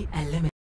Enemy eliminated.